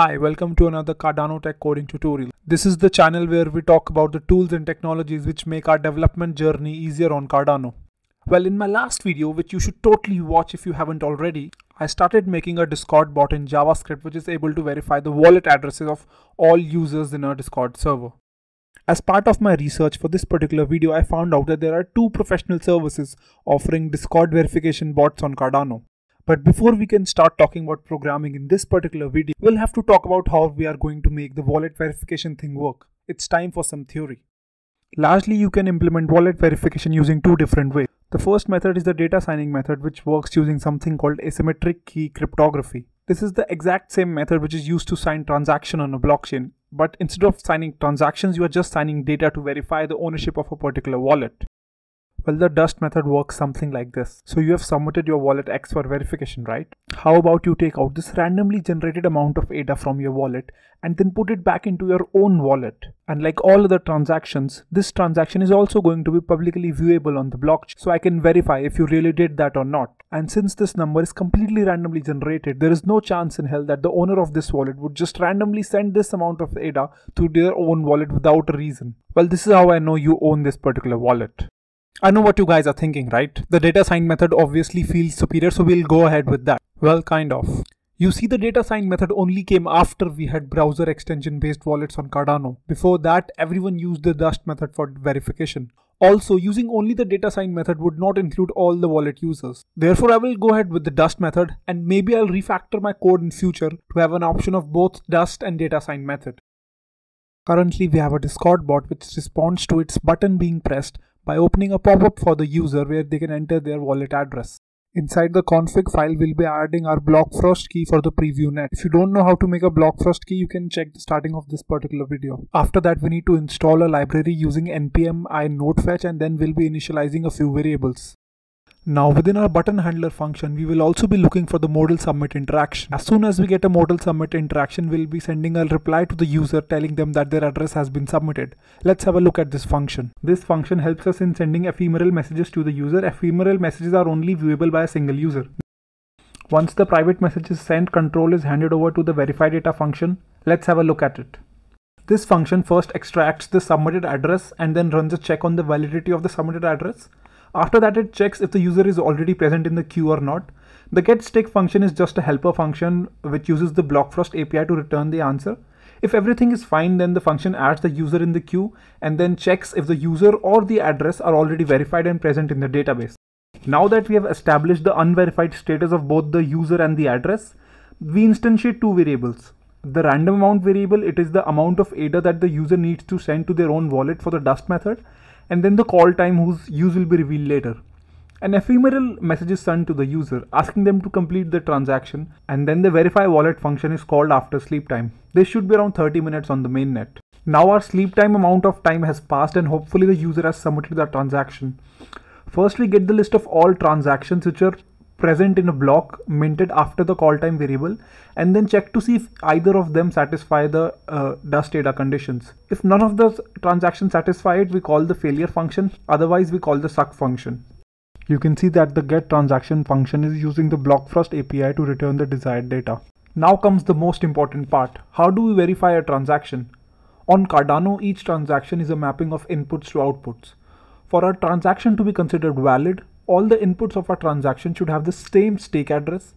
Hi, welcome to another Cardano Tech coding tutorial. This is the channel where we talk about the tools and technologies which make our development journey easier on Cardano. Well, in my last video, which you should totally watch if you haven't already, I started making a Discord bot in JavaScript which is able to verify the wallet addresses of all users in our Discord server. As part of my research for this particular video, I found out that there are two professional services offering Discord verification bots on Cardano. But before we can start talking about programming in this particular video, we'll have to talk about how we are going to make the wallet verification thing work. It's time for some theory. Largely, you can implement wallet verification using two different ways. The first method is the data signing method, which works using something called asymmetric key cryptography. This is the exact same method which is used to sign transaction on a blockchain, but instead of signing transactions, you are just signing data to verify the ownership of a particular wallet. Well, the dust method works something like this. So you have submitted your wallet X for verification, right? How about you take out this randomly generated amount of ADA from your wallet and then put it back into your own wallet. And like all other transactions, this transaction is also going to be publicly viewable on the blockchain. So I can verify if you really did that or not. And since this number is completely randomly generated, there is no chance in hell that the owner of this wallet would just randomly send this amount of ADA to their own wallet without a reason. Well, this is how I know you own this particular wallet. I know what you guys are thinking, right? The data sign method obviously feels superior, so we'll go ahead with that. Well, kind of. You see, the data sign method only came after we had browser extension based wallets on Cardano. Before that, everyone used the Dust method for verification. Also, using only the data sign method would not include all the wallet users. Therefore, I will go ahead with the Dust method and maybe I'll refactor my code in future to have an option of both Dust and data sign method. Currently, we have a Discord bot which responds to its button being pressed by opening a pop-up for the user where they can enter their wallet address. Inside the config file, we'll be adding our blockfrost key for the preview net. If you don't know how to make a blockfrost key, you can check the starting of this particular video. After that, we need to install a library using npm i nodefetch and then we'll be initializing a few variables. Now within our button handler function, we will also be looking for the modal submit interaction. As soon as we get a modal submit interaction, we'll be sending a reply to the user telling them that their address has been submitted. Let's have a look at this function. This function helps us in sending ephemeral messages to the user. Ephemeral messages are only viewable by a single user. Once the private message is sent, control is handed over to the verify data function. Let's have a look at it. This function first extracts the submitted address and then runs a check on the validity of the submitted address. After that, it checks if the user is already present in the queue or not. The getStick function is just a helper function which uses the Blockfrost API to return the answer. If everything is fine, then the function adds the user in the queue and then checks if the user or the address are already verified and present in the database. Now that we have established the unverified status of both the user and the address, we instantiate two variables. The random amount variable, it is the amount of ADA that the user needs to send to their own wallet for the dust method and then the call time whose use will be revealed later. An ephemeral message is sent to the user asking them to complete the transaction and then the verify wallet function is called after sleep time. This should be around 30 minutes on the mainnet. Now our sleep time amount of time has passed and hopefully the user has submitted the transaction. First we get the list of all transactions which are present in a block minted after the call time variable and then check to see if either of them satisfy the uh, dust data conditions. If none of the transactions satisfy it, we call the failure function. Otherwise, we call the suck function. You can see that the get transaction function is using the Blockfrost API to return the desired data. Now comes the most important part. How do we verify a transaction? On Cardano, each transaction is a mapping of inputs to outputs. For a transaction to be considered valid, all the inputs of our transaction should have the same stake address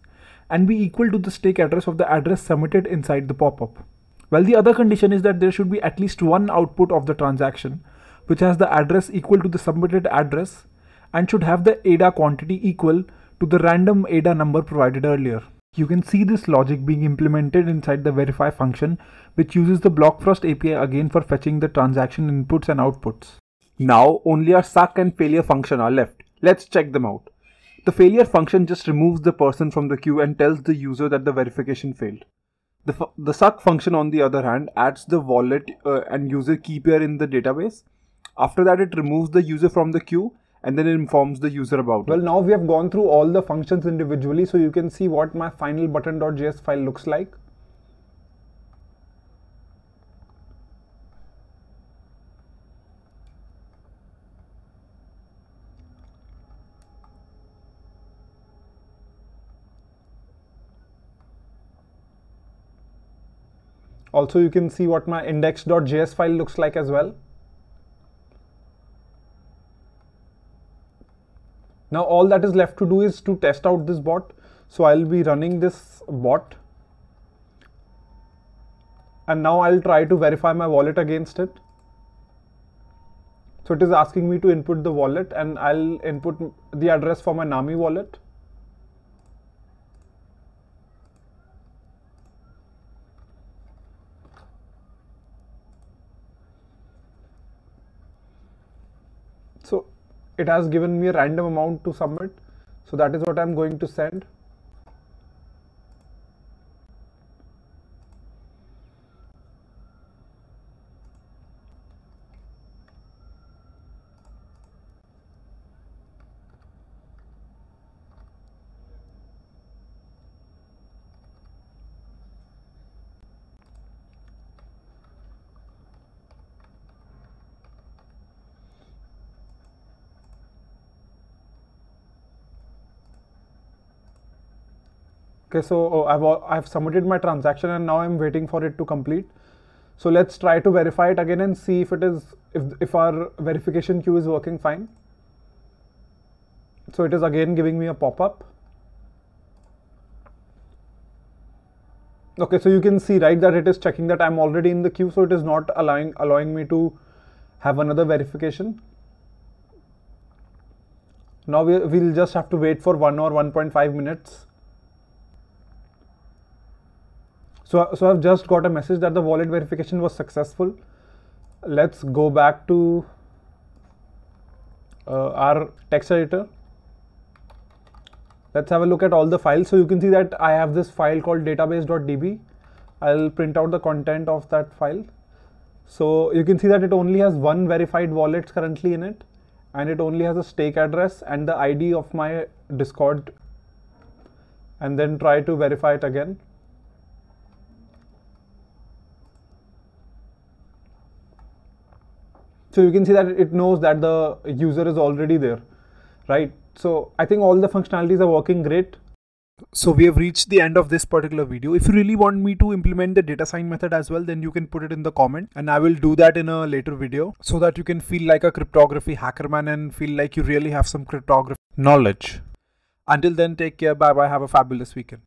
and be equal to the stake address of the address submitted inside the pop-up. Well, the other condition is that there should be at least one output of the transaction which has the address equal to the submitted address and should have the ADA quantity equal to the random ADA number provided earlier. You can see this logic being implemented inside the verify function which uses the Blockfrost API again for fetching the transaction inputs and outputs. Now only our suck and failure function are left. Let's check them out. The failure function just removes the person from the queue and tells the user that the verification failed. The, the suck function on the other hand adds the wallet uh, and user key pair in the database. After that it removes the user from the queue and then it informs the user about well, it. Well now we have gone through all the functions individually so you can see what my final button.js file looks like. Also, you can see what my index.js file looks like as well. Now all that is left to do is to test out this bot. So I'll be running this bot and now I'll try to verify my wallet against it. So it is asking me to input the wallet and I'll input the address for my Nami wallet. So it has given me a random amount to submit. So that is what I'm going to send. Okay, so oh, I've, I've submitted my transaction and now I'm waiting for it to complete. So let's try to verify it again and see if it is, if, if our verification queue is working fine. So it is again giving me a pop-up. Okay, so you can see right that it is checking that I'm already in the queue, so it is not allowing allowing me to have another verification. Now we, we'll just have to wait for 1 or 1.5 minutes So, so I've just got a message that the wallet verification was successful. Let's go back to uh, our text editor. Let's have a look at all the files. So you can see that I have this file called database.db. I'll print out the content of that file. So you can see that it only has one verified wallet currently in it and it only has a stake address and the ID of my Discord and then try to verify it again. So you can see that it knows that the user is already there, right? So I think all the functionalities are working great. So we have reached the end of this particular video. If you really want me to implement the data sign method as well, then you can put it in the comment and I will do that in a later video so that you can feel like a cryptography hacker man and feel like you really have some cryptography knowledge. Until then, take care. Bye bye. Have a fabulous weekend.